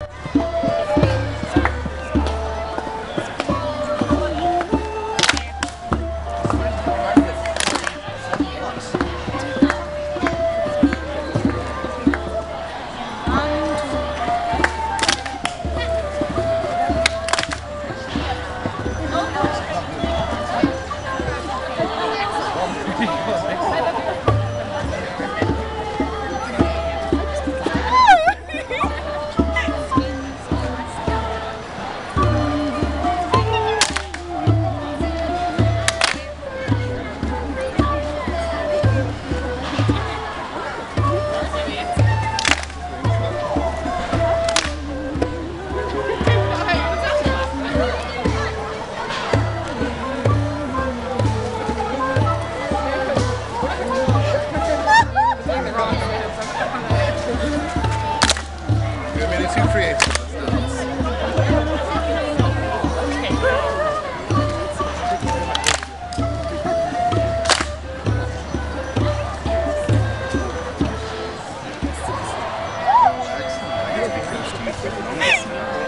You're too creative. Excellent.